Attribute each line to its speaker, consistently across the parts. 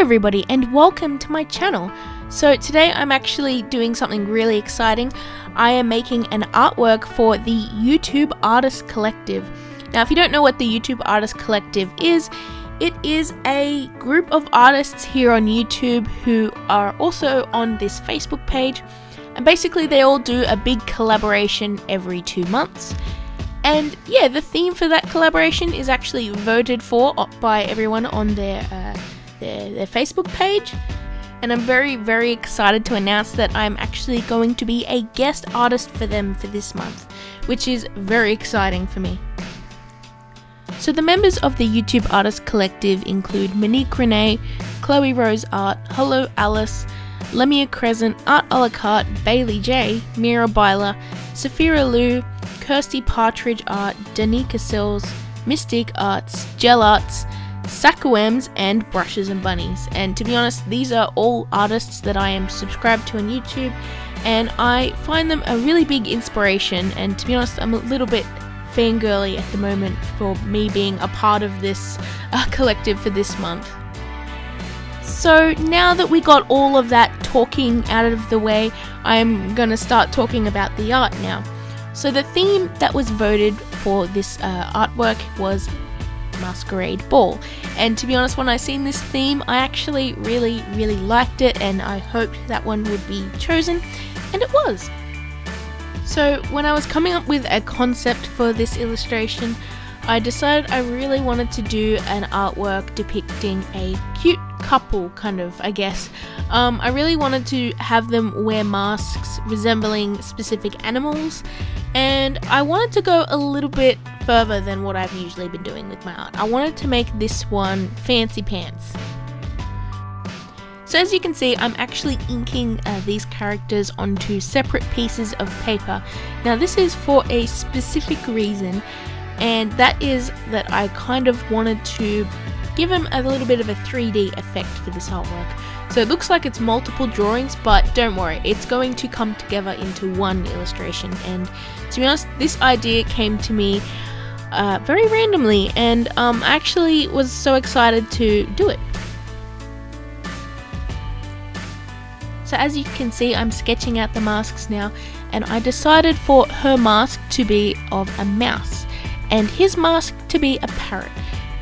Speaker 1: everybody and welcome to my channel. So today I'm actually doing something really exciting. I am making an artwork for the YouTube Artist Collective. Now if you don't know what the YouTube Artist Collective is, it is a group of artists here on YouTube who are also on this Facebook page and basically they all do a big collaboration every two months. And yeah, the theme for that collaboration is actually voted for by everyone on their uh, their, their Facebook page. And I'm very, very excited to announce that I'm actually going to be a guest artist for them for this month, which is very exciting for me. So, the members of the YouTube Artist Collective include Monique Renee, Chloe Rose Art, Hello Alice, Lemia Crescent, Art a la carte, Baylee Jae, Mira Byler, Sophira Lou, Kirsty Partridge Art, Danica Sills, Mistiq Arts, Jel Arts, Sakuems, and Brushes and Bunnies. And to be honest, these are all artists that I am subscribed to on YouTube, and I find them a really big inspiration. And to be honest, I'm a little bit fangirly at the moment for me being a part of this uh, collective for this month. So now that we got all of that talking out of the way, I'm gonna start talking about the art now. So the theme that was voted for this uh, artwork was Masquerade Ball. And to be honest, when I seen this theme, I actually really, really liked it and I hoped that one would be chosen, and it was. So when I was coming up with a concept for this illustration, I decided I really wanted to do an artwork depicting a cute couple, kind of, I guess. Um, I really wanted to have them wear masks resembling specific animals, and I wanted to go a little bit further than what I've usually been doing with my art. I wanted to make this one fancy pants. So as you can see, I'm actually inking uh, these characters onto separate pieces of paper. Now this is for a specific reason, and that is that I kind of wanted to give him a little bit of a 3D effect for this artwork. So it looks like it's multiple drawings, but don't worry, it's going to come together into one illustration. And to be honest, this idea came to me uh, very randomly, and um, I actually was so excited to do it. So as you can see, I'm sketching out the masks now, and I decided for her mask to be of a mouse, and his mask to be a parrot.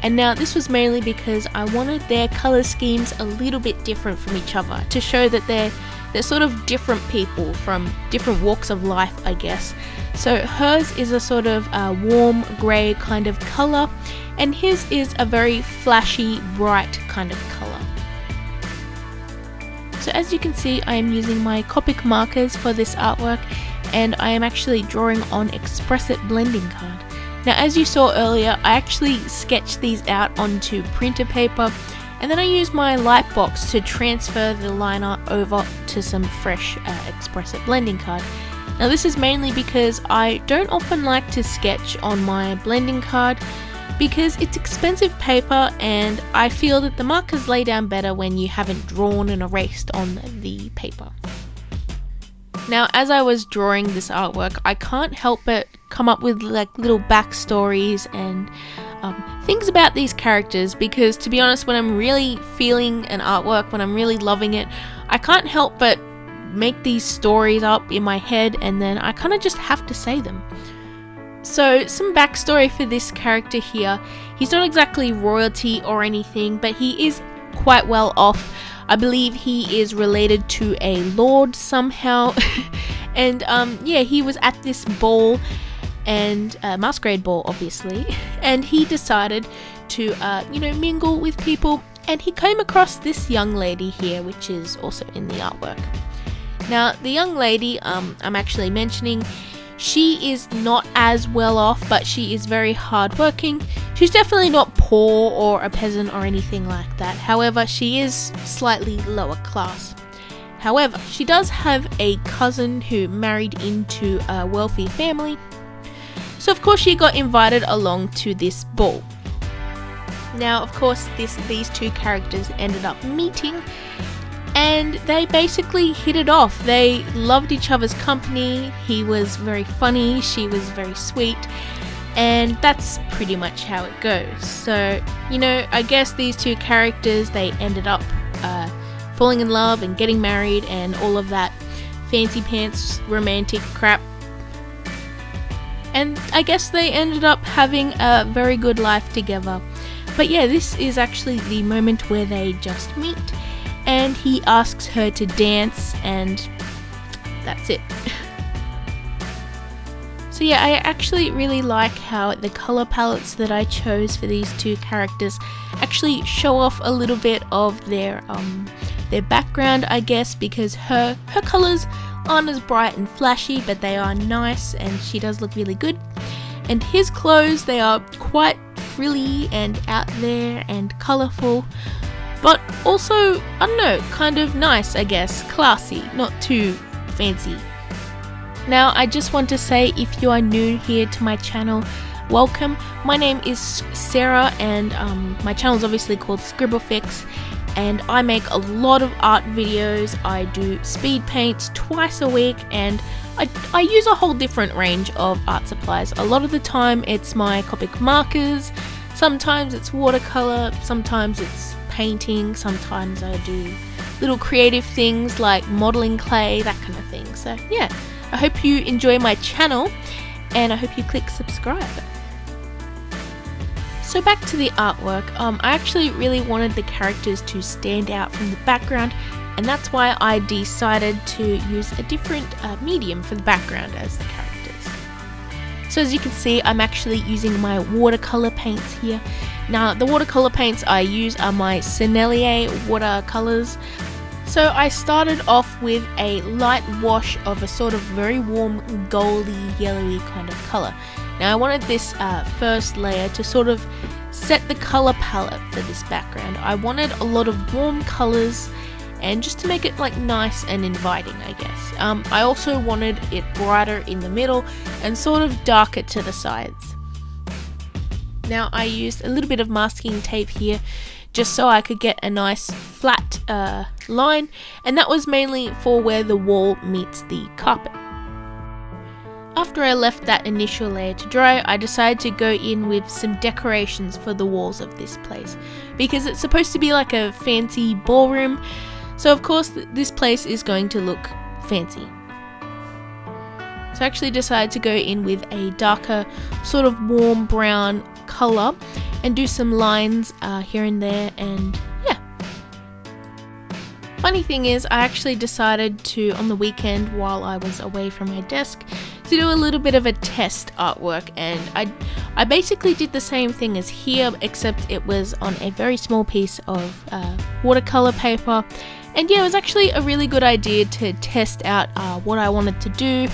Speaker 1: And now this was mainly because I wanted their color schemes a little bit different from each other to show that they're they're sort of different people from different walks of life, I guess. So hers is a sort of uh, warm grey kind of color, and his is a very flashy, bright kind of color. So as you can see, I am using my Copic markers for this artwork, and I am actually drawing on X-pressit blending card. Now as you saw earlier, I actually sketched these out onto printer paper and then I used my Lightbox to transfer the liner over to some fresh uh, X-pressit blending card. Now this is mainly because I don't often like to sketch on my blending card because it's expensive paper and I feel that the markers lay down better when you haven't drawn and erased on the paper. Now, as I was drawing this artwork, I can't help but come up with like little backstories and um, things about these characters because, to be honest, when I'm really feeling an artwork, when I'm really loving it, I can't help but make these stories up in my head and then I kind of just have to say them. So, some backstory for this character here. He's not exactly royalty or anything, but he is quite well off. I believe he is related to a lord somehow. and um, yeah, he was at this ball and uh, masquerade ball, obviously, and he decided to, uh, you know, mingle with people. And he came across this young lady here, which is also in the artwork. Now, the young lady um, I'm actually mentioning she is not as well off, but she is very hardworking. She's definitely not poor or a peasant or anything like that. However, she is slightly lower class. However, she does have a cousin who married into a wealthy family. So of course she got invited along to this ball. Now, of course, this these two characters ended up meeting and they basically hit it off. They loved each other's company. He was very funny, she was very sweet, and that's pretty much how it goes. So, you know, I guess these two characters they ended up uh, falling in love and getting married and all of that fancy pants romantic crap. And I guess they ended up having a very good life together. But yeah, this is actually the moment where they just meet, and he asks her to dance, and that's it. So yeah, I actually really like how the color palettes that I chose for these two characters actually show off a little bit of their um, their background, I guess, because her her colors aren't as bright and flashy, but they are nice, and she does look really good. And his clothes, they are quite frilly and out there and colourful, but also, I don't know, kind of nice, I guess, classy, not too fancy. Now, I just want to say if you are new here to my channel, welcome. My name is Sarah, and um, my channel is obviously called Scribblefix, and I make a lot of art videos. I do speed paints twice a week, and I, I use a whole different range of art supplies. A lot of the time it's my Copic markers, sometimes it's watercolor, sometimes it's painting, sometimes I do little creative things like modeling clay, that kind of thing. So yeah, I hope you enjoy my channel and I hope you click subscribe. So back to the artwork, um, I actually really wanted the characters to stand out from the background and that's why I decided to use a different uh, medium for the background as the characters. So as you can see, I'm actually using my watercolor paints here. Now, the watercolor paints I use are my Sennelier watercolors. So I started off with a light wash of a sort of very warm goldy yellowy kind of color. Now I wanted this uh, first layer to sort of set the color palette for this background. I wanted a lot of warm colors and just to make it like nice and inviting I guess. Um, I also wanted it brighter in the middle and sort of darker to the sides. Now I used a little bit of masking tape here just so I could get a nice flat uh, line and that was mainly for where the wall meets the carpet. After I left that initial layer to dry, I decided to go in with some decorations for the walls of this place because it's supposed to be like a fancy ballroom so of course th this place is going to look fancy. So I actually decided to go in with a darker sort of warm brown colour and do some lines uh, here and there and yeah. Funny thing is I actually decided to on the weekend while I was away from my desk to do a little bit of a test artwork and I, I basically did the same thing as here except it was on a very small piece of uh, watercolor paper and yeah, it was actually a really good idea to test out uh, what I wanted to do.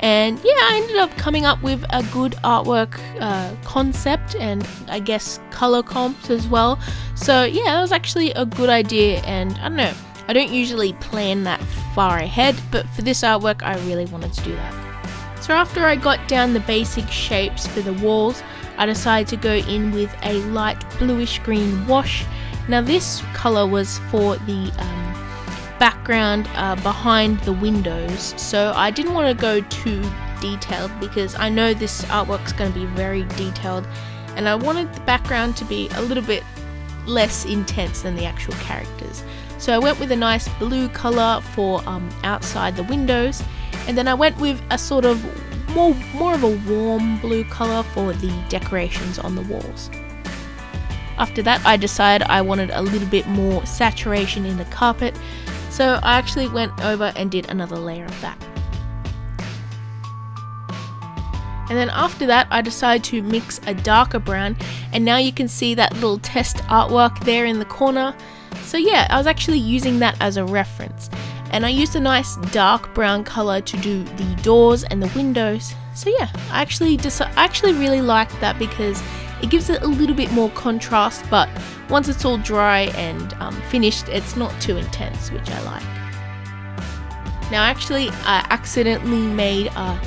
Speaker 1: And yeah, I ended up coming up with a good artwork uh, concept and I guess color comps as well. So yeah, it was actually a good idea. And I don't know, I don't usually plan that far ahead, but for this artwork, I really wanted to do that. So after I got down the basic shapes for the walls, I decided to go in with a light bluish green wash. Now this color was for the um, background uh, behind the windows, so I didn't want to go too detailed because I know this artwork's going to be very detailed, and I wanted the background to be a little bit less intense than the actual characters. So I went with a nice blue colour for um, outside the windows, and then I went with a sort of more, more of a warm blue colour for the decorations on the walls. After that, I decided I wanted a little bit more saturation in the carpet, so I actually went over and did another layer of that. And then after that, I decided to mix a darker brown, and now you can see that little test artwork there in the corner. So yeah, I was actually using that as a reference. And I used a nice dark brown color to do the doors and the windows. So yeah, I actually I actually really liked that because it gives it a little bit more contrast, but once it's all dry and um, finished, it's not too intense, which I like. Now, actually, I accidentally made uh,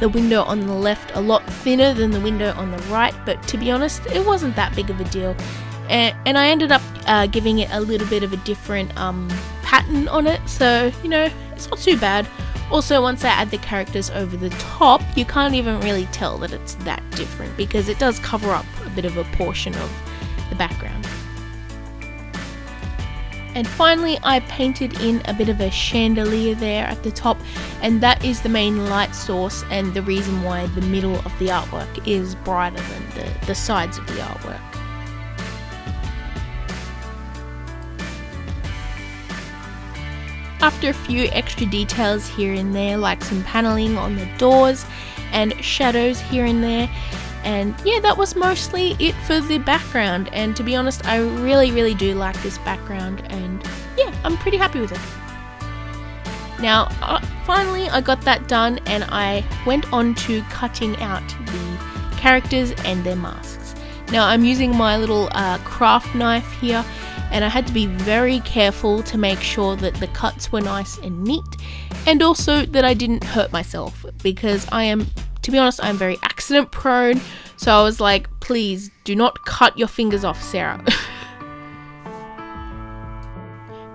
Speaker 1: the window on the left a lot thinner than the window on the right, but to be honest, it wasn't that big of a deal. And, and I ended up uh, giving it a little bit of a different um, pattern on it, so you know, it's not too bad. Also, once I add the characters over the top, you can't even really tell that it's that different because it does cover up a bit of a portion of the background. And finally, I painted in a bit of a chandelier there at the top, and that is the main light source and the reason why the middle of the artwork is brighter than the, the sides of the artwork. After a few extra details here and there, like some paneling on the doors and shadows here and there, and yeah, that was mostly it for the background. And to be honest, I really, really do like this background, and yeah, I'm pretty happy with it. Now, uh, finally, I got that done, and I went on to cutting out the characters and their masks. Now, I'm using my little uh, craft knife here, and I had to be very careful to make sure that the cuts were nice and neat, and also that I didn't hurt myself because I am to be honest, I'm very accident prone. So I was like, please do not cut your fingers off, Sarah.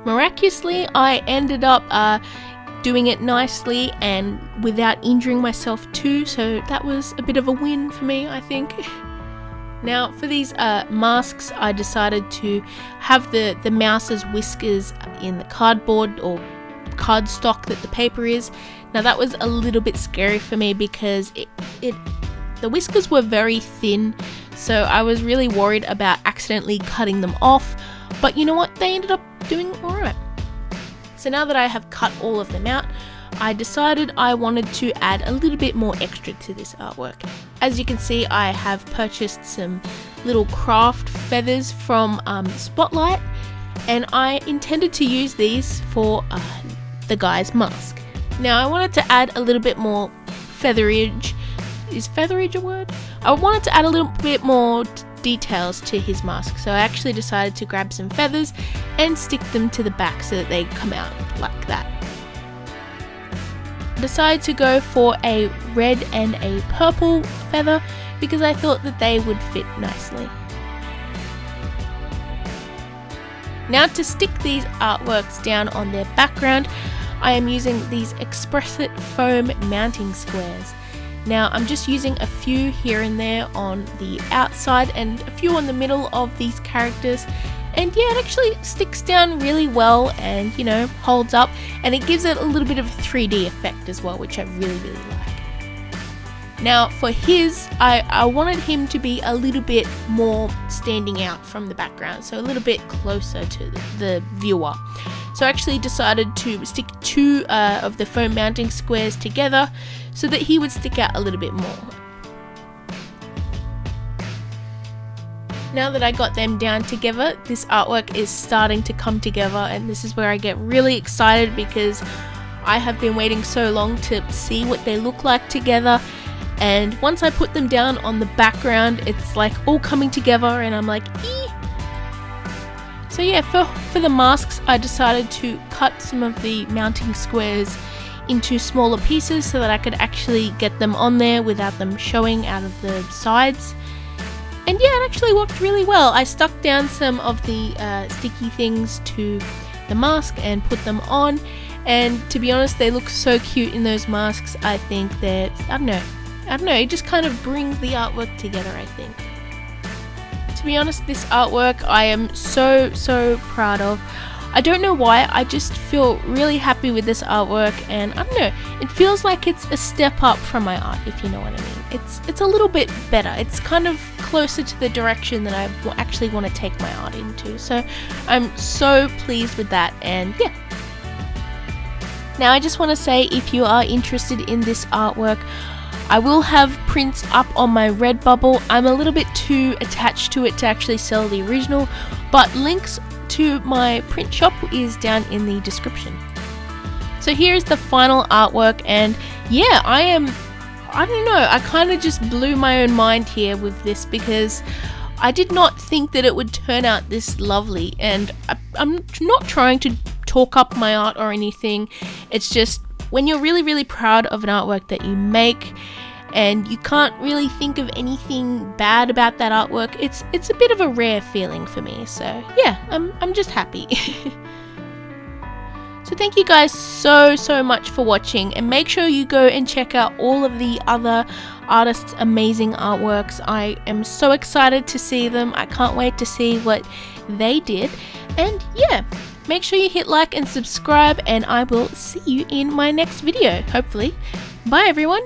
Speaker 1: Miraculously, I ended up uh, doing it nicely and without injuring myself too, so that was a bit of a win for me, I think. Now, for these uh, masks, I decided to have the, the mouse's whiskers in the cardboard or cardstock that the paper is now that was a little bit scary for me because it, it the whiskers were very thin, so I was really worried about accidentally cutting them off. But you know what? They ended up doing alright. So now that I have cut all of them out, I decided I wanted to add a little bit more extra to this artwork. As you can see, I have purchased some little craft feathers from um, Spotlight, and I intended to use these for uh, the guy's mask. Now I wanted to add a little bit more featherage. Is featherage a word? I wanted to add a little bit more details to his mask, so I actually decided to grab some feathers and stick them to the back so that they come out like that. Decided to go for a red and a purple feather because I thought that they would fit nicely. Now to stick these artworks down on their background, I am using these X-pressit foam mounting squares. Now I'm just using a few here and there on the outside and a few on the middle of these characters and yeah it actually sticks down really well and you know holds up and it gives it a little bit of a 3D effect as well which I really really like. Now for his, I, I wanted him to be a little bit more standing out from the background, so a little bit closer to the, the viewer. So I actually decided to stick two uh, of the foam mounting squares together so that he would stick out a little bit more. Now that I got them down together, this artwork is starting to come together and this is where I get really excited because I have been waiting so long to see what they look like together and once I put them down on the background, it's like all coming together and I'm like, ee. So yeah, for, for the masks, I decided to cut some of the mounting squares into smaller pieces so that I could actually get them on there without them showing out of the sides. And yeah, it actually worked really well. I stuck down some of the uh, sticky things to the mask and put them on. And to be honest, they look so cute in those masks. I think that, I don't know, I don't know, it just kind of brings the artwork together, I think. To be honest, this artwork I am so, so proud of. I don't know why, I just feel really happy with this artwork and I don't know, it feels like it's a step up from my art, if you know what I mean. It's, it's a little bit better, it's kind of closer to the direction that I actually want to take my art into. So I'm so pleased with that and yeah. Now I just want to say if you are interested in this artwork, I will have prints up on my Redbubble. I'm a little bit too attached to it to actually sell the original, but links to my print shop is down in the description. So here's the final artwork and yeah, I am I don't know, I kind of just blew my own mind here with this because I did not think that it would turn out this lovely and I, I'm not trying to talk up my art or anything. It's just when you're really, really proud of an artwork that you make and you can't really think of anything bad about that artwork, it's it's a bit of a rare feeling for me. So yeah, I'm I'm just happy. so thank you guys so so much for watching and make sure you go and check out all of the other artists amazing artworks. I am so excited to see them. I can't wait to see what they did. And yeah, make sure you hit like and subscribe, and I will see you in my next video, hopefully. Bye, everyone.